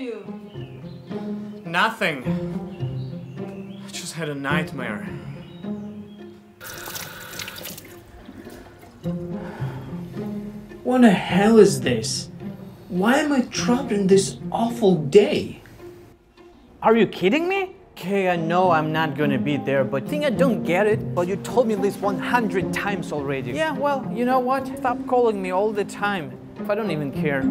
you? Nothing. I just had a nightmare. What the hell is this? Why am I trapped in this awful day? Are you kidding me? Okay, I know I'm not gonna be there, but think I don't get it. But you told me at least 100 times already. Yeah, well, you know what? Stop calling me all the time. If I don't even care.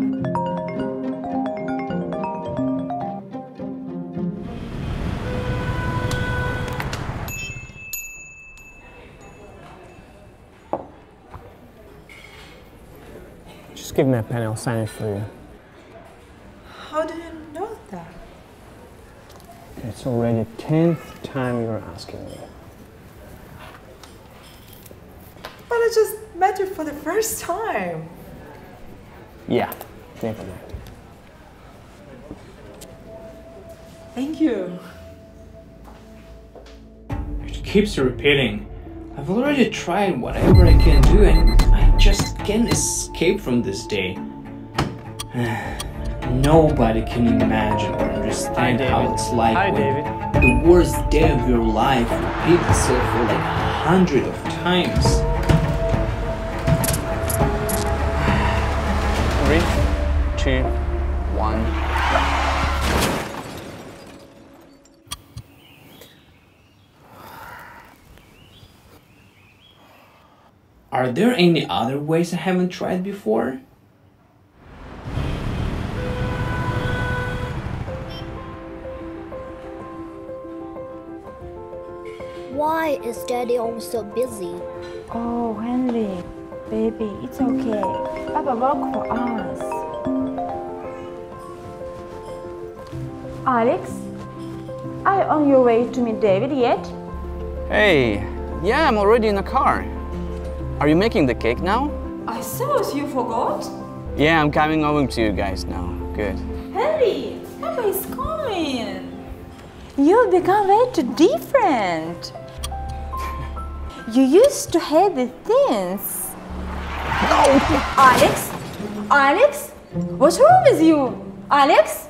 Just give me a pen, I'll sign it for you. How do you know that? It's already 10th time you're asking me. But I just met you for the first time. Yeah, never mind. Thank you. It keeps repeating. I've already tried whatever I can do and I just can't escape from this day. Nobody can imagine or understand how it's like Hi, when David. the worst day of your life repeats itself for like a hundred of times. Three, two, one. Are there any other ways I haven't tried before? Why is Daddy always so busy? Oh, Henry, baby, it's okay. Papa work for us. Alex, are you on your way to meet David yet? Hey, yeah, I'm already in the car. Are you making the cake now? I suppose you forgot? Yeah, I'm coming over to you guys now. Good. Henry, Papa is coming. You've become way too different. You used to hate the things. No! Alex? Alex? What's wrong with you? Alex?